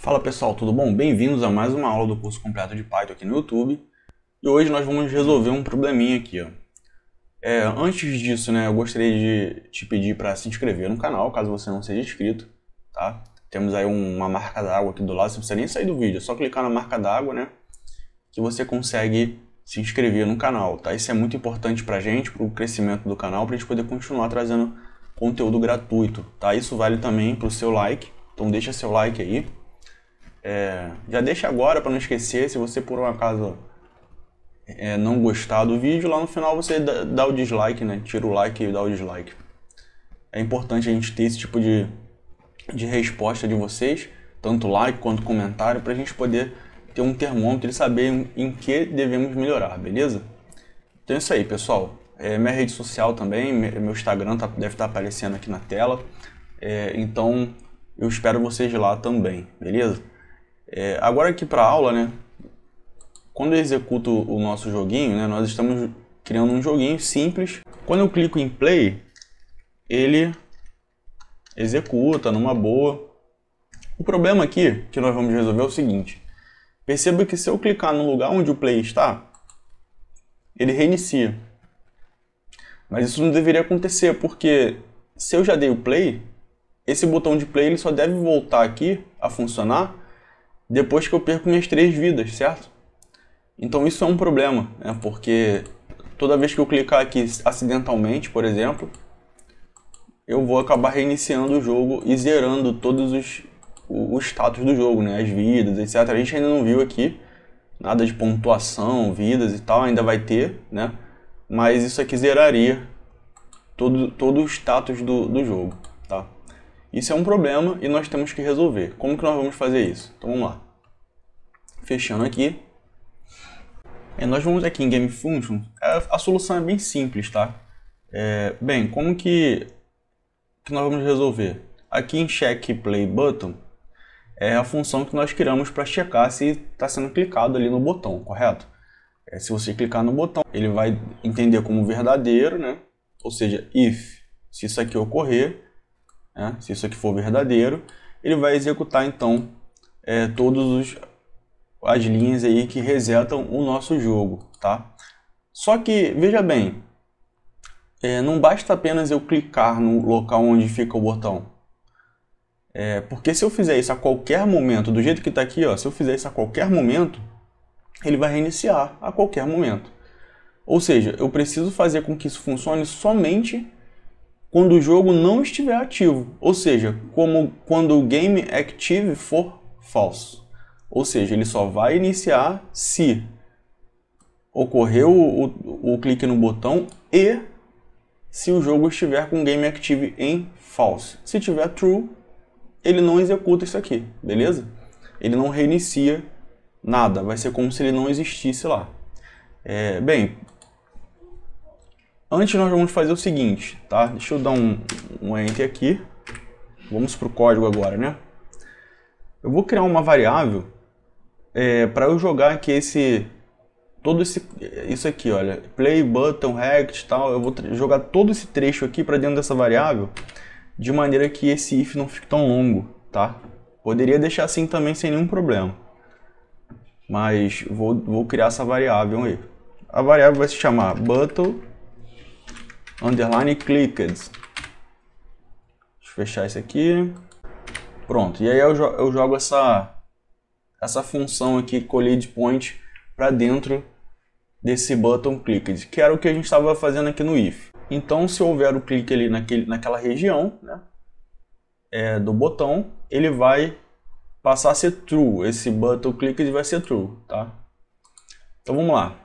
Fala pessoal, tudo bom? Bem-vindos a mais uma aula do curso completo de Python aqui no YouTube. E hoje nós vamos resolver um probleminha aqui. Ó. É, antes disso, né, eu gostaria de te pedir para se inscrever no canal, caso você não seja inscrito. Tá? Temos aí uma marca d'água aqui do lado, você não precisa nem sair do vídeo, é só clicar na marca d'água, né, que você consegue se inscrever no canal. Tá? Isso é muito importante para a gente, para o crescimento do canal, para a gente poder continuar trazendo conteúdo gratuito. Tá? Isso vale também para o seu like, então deixa seu like aí. É, já deixa agora para não esquecer, se você por um acaso é, não gostar do vídeo, lá no final você dá, dá, o dislike, né? Tira o like e dá o dislike. É importante a gente ter esse tipo de, de resposta de vocês, tanto like quanto comentário, para a gente poder ter um termômetro e saber em, em, que devemos melhorar, beleza? Então é isso aí, pessoal. É, minha rede social também, meu Instagram tá, deve estar tá aparecendo aqui na tela. É, então eu espero vocês lá também, beleza? É, agora aqui para aula, né? Quando eu executo o nosso joguinho, né, nós estamos criando um joguinho simples. Quando eu clico em play, ele executa numa boa. O problema aqui que nós vamos resolver é o seguinte. Perceba que se eu clicar no lugar onde o play está, ele reinicia. Mas isso não deveria acontecer, porque se eu já dei o play, esse botão de play ele só deve voltar aqui a funcionar depois que eu perco minhas três vidas, certo? Então isso é um problema, né? porque toda vez que eu clicar aqui acidentalmente, por exemplo, eu vou acabar reiniciando o jogo e zerando todos os o, status do jogo, né? as vidas, etc. A gente ainda não viu aqui nada de pontuação, vidas e tal, ainda vai ter, né? mas isso aqui zeraria todo, todo o status do, do jogo. Isso é um problema e nós temos que resolver. Como que nós vamos fazer isso? Então vamos lá. Fechando aqui. E nós vamos aqui em Game Function. A, a solução é bem simples, tá? É, bem, como que, que nós vamos resolver? Aqui em Check Play Button é a função que nós criamos para checar se está sendo clicado ali no botão, correto? É, se você clicar no botão, ele vai entender como verdadeiro, né? Ou seja, if, se isso aqui ocorrer, né? se isso aqui for verdadeiro, ele vai executar então é, todas as linhas aí que resetam o nosso jogo, tá? Só que, veja bem, é, não basta apenas eu clicar no local onde fica o botão. É, porque se eu fizer isso a qualquer momento, do jeito que está aqui, ó, se eu fizer isso a qualquer momento, ele vai reiniciar a qualquer momento. Ou seja, eu preciso fazer com que isso funcione somente quando o jogo não estiver ativo, ou seja, como quando o game active for false. Ou seja, ele só vai iniciar se ocorreu o, o, o clique no botão e se o jogo estiver com game active em false. Se tiver true, ele não executa isso aqui, beleza? Ele não reinicia nada, vai ser como se ele não existisse lá. É, bem, Antes nós vamos fazer o seguinte, tá? Deixa eu dar um, um enter aqui. Vamos para o código agora, né? Eu vou criar uma variável é, para eu jogar aqui esse todo esse isso aqui, olha, play button rect tal. Eu vou jogar todo esse trecho aqui para dentro dessa variável de maneira que esse if não fique tão longo, tá? Poderia deixar assim também sem nenhum problema, mas vou, vou criar essa variável aí. A variável vai se chamar button underline clicked. Deixa eu fechar isso aqui. Pronto, e aí eu, eu jogo essa, essa função aqui, collide point, para dentro desse button clicked, que era o que a gente estava fazendo aqui no if. Então, se houver o clique ali naquele, naquela região né, é, do botão, ele vai passar a ser true. Esse button clicked vai ser true, tá? Então vamos lá.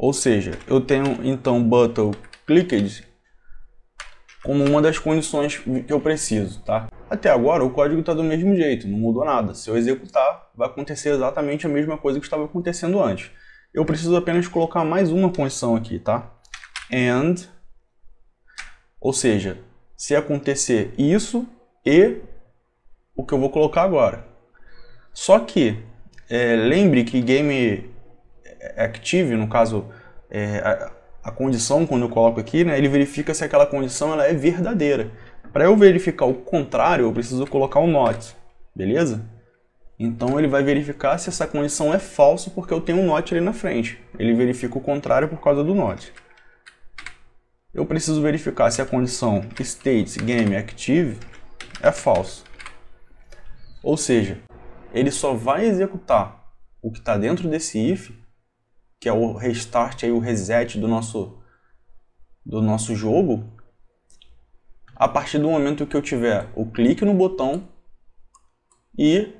Ou seja, eu tenho então button clicked como uma das condições que eu preciso, tá? Até agora o código está do mesmo jeito, não mudou nada. Se eu executar, vai acontecer exatamente a mesma coisa que estava acontecendo antes. Eu preciso apenas colocar mais uma condição aqui, tá? And, ou seja, se acontecer isso e o que eu vou colocar agora. Só que, é, lembre que game active, no caso, é, a, a, condição, quando eu coloco aqui, né, ele verifica se aquela condição ela é verdadeira. Para eu verificar o contrário, eu preciso colocar o not, beleza? Então ele vai verificar se essa condição é falsa porque eu tenho um not ali na frente. Ele verifica o contrário por causa do not. Eu preciso verificar se a condição state game active é falsa. Ou seja, ele só vai executar o que está dentro desse if, que é o restart aí, o reset do nosso do nosso jogo, a partir do momento que eu tiver o clique no botão e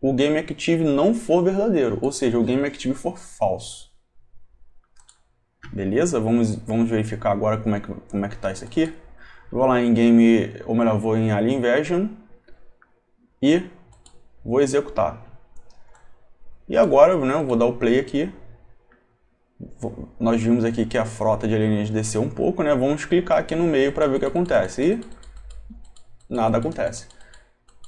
o GameActive não for verdadeiro, ou seja, o GameActive for falso. Beleza? Vamos, vamos verificar agora como é que como é que tá isso aqui. vou lá em Game, ou melhor, vou em Alien Version e vou executar. E agora, né, eu vou dar o play aqui nós vimos aqui que a frota de alienígenas desceu um pouco, né? Vamos clicar aqui no meio para ver o que acontece. E nada acontece.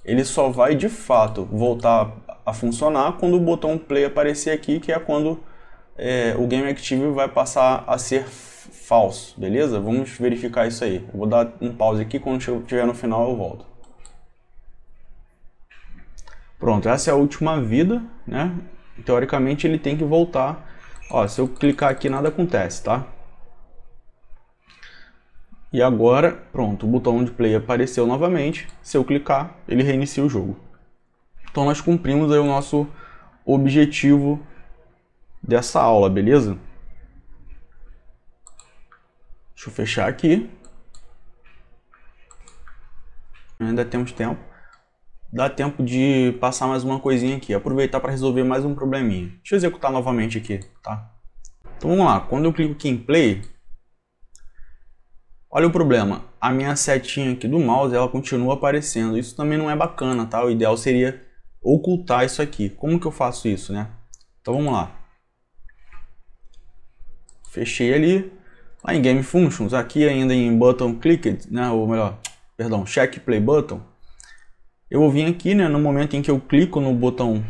Ele só vai de fato voltar a funcionar quando o botão play aparecer aqui, que é quando é, o Game Active vai passar a ser falso, beleza? Vamos verificar isso aí. Eu vou dar um pause aqui, quando estiver no final eu volto. Pronto, essa é a última vida, né? Teoricamente ele tem que voltar Ó, se eu clicar aqui nada acontece, tá? E agora, pronto, o botão de play apareceu novamente. Se eu clicar, ele reinicia o jogo. Então nós cumprimos aí o nosso objetivo dessa aula, beleza? Deixa eu fechar aqui. Ainda temos tempo. Dá tempo de passar mais uma coisinha aqui, aproveitar para resolver mais um probleminha. Deixa eu executar novamente aqui, tá? Então vamos lá, quando eu clico aqui em play, olha o problema, a minha setinha aqui do mouse ela continua aparecendo, isso também não é bacana, tá? O ideal seria ocultar isso aqui. Como que eu faço isso, né? Então vamos lá. Fechei ali, lá em Game Functions, aqui ainda em Button Clicked, né? ou melhor, perdão, Check Play Button, eu vou vir aqui, né, no momento em que eu clico no botão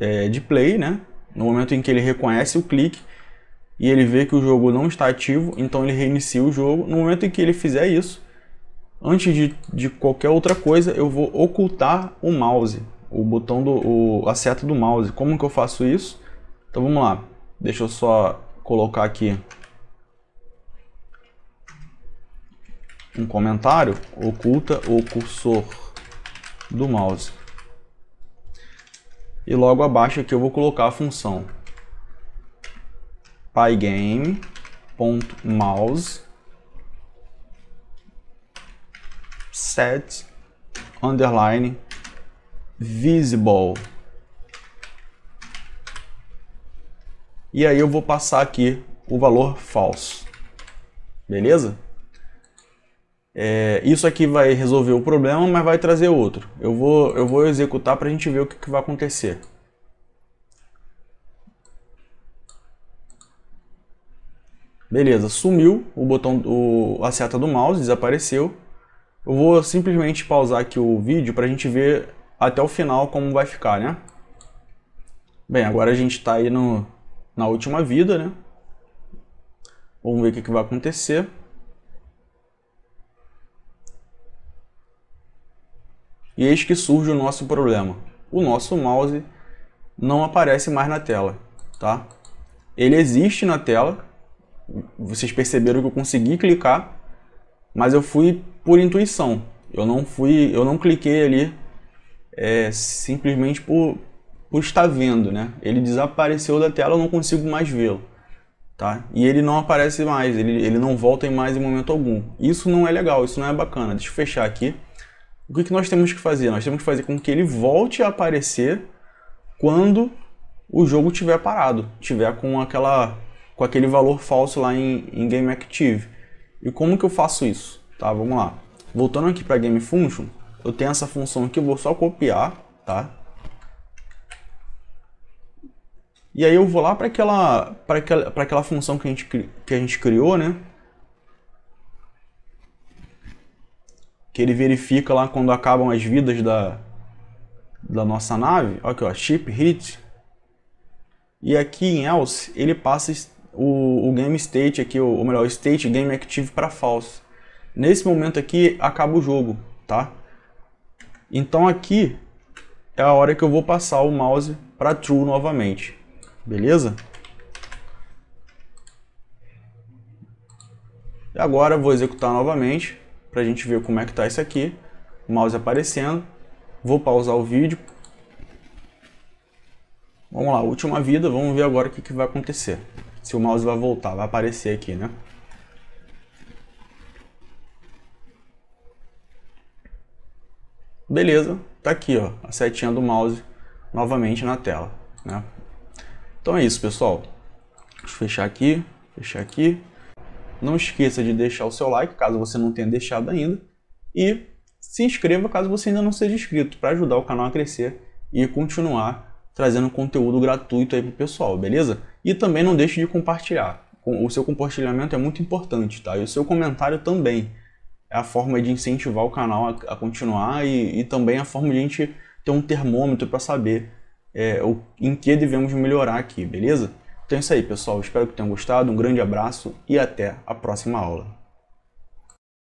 é, de play, né, no momento em que ele reconhece o clique e ele vê que o jogo não está ativo, então ele reinicia o jogo. No momento em que ele fizer isso, antes de, de qualquer outra coisa, eu vou ocultar o mouse, o botão do, o, a seta do mouse. Como que eu faço isso? Então vamos lá, deixa eu só colocar aqui um comentário, oculta o cursor do mouse. E logo abaixo aqui eu vou colocar a função pygame.mouse set underline visible. E aí eu vou passar aqui o valor falso. Beleza? É, isso aqui vai resolver o problema, mas vai trazer outro. Eu vou, eu vou executar para a gente ver o que, que vai acontecer. Beleza, sumiu o botão, o, a seta do mouse, desapareceu. Eu vou simplesmente pausar aqui o vídeo para a gente ver até o final como vai ficar, né? Bem, agora a gente está aí no, na última vida, né? Vamos ver o que, que vai acontecer. E eis que surge o nosso problema. O nosso mouse não aparece mais na tela, tá? Ele existe na tela. Vocês perceberam que eu consegui clicar, mas eu fui por intuição. Eu não fui, eu não cliquei ali é, simplesmente por, por estar vendo, né? Ele desapareceu da tela, eu não consigo mais vê-lo, tá? E ele não aparece mais, ele, ele não volta em mais em momento algum. Isso não é legal, isso não é bacana. Deixa eu fechar aqui. O que, que nós temos que fazer? Nós temos que fazer com que ele volte a aparecer quando o jogo tiver parado, tiver com aquela com aquele valor falso lá em, em Game Active. E como que eu faço isso? Tá, vamos lá. Voltando aqui para Game Function, eu tenho essa função aqui, eu vou só copiar, tá? E aí eu vou lá para aquela, para aquela, aquela função que a, gente, que a gente criou, né? Que ele verifica lá quando acabam as vidas da, da nossa nave. Aqui, ó, ship hit. E aqui em else ele passa o, o game state aqui, ou melhor, state game active para false. Nesse momento aqui acaba o jogo, tá? Então aqui é a hora que eu vou passar o mouse para true novamente, beleza? E agora eu vou executar novamente para a gente ver como é que está isso aqui. Mouse aparecendo. Vou pausar o vídeo. Vamos lá, última vida, vamos ver agora o que, que vai acontecer. Se o mouse vai voltar, vai aparecer aqui, né? Beleza, tá aqui ó, a setinha do mouse novamente na tela, né? Então é isso, pessoal. Deixa eu fechar aqui, fechar aqui. Não esqueça de deixar o seu like, caso você não tenha deixado ainda. E se inscreva caso você ainda não seja inscrito, para ajudar o canal a crescer e continuar trazendo conteúdo gratuito aí pro pessoal, beleza? E também não deixe de compartilhar. O seu compartilhamento é muito importante, tá? E o seu comentário também é a forma de incentivar o canal a, continuar e, e, também a forma de a gente ter um termômetro para saber é, o, em que devemos melhorar aqui, beleza? Então é isso aí, pessoal. Espero que tenham gostado. Um grande abraço e até a próxima aula.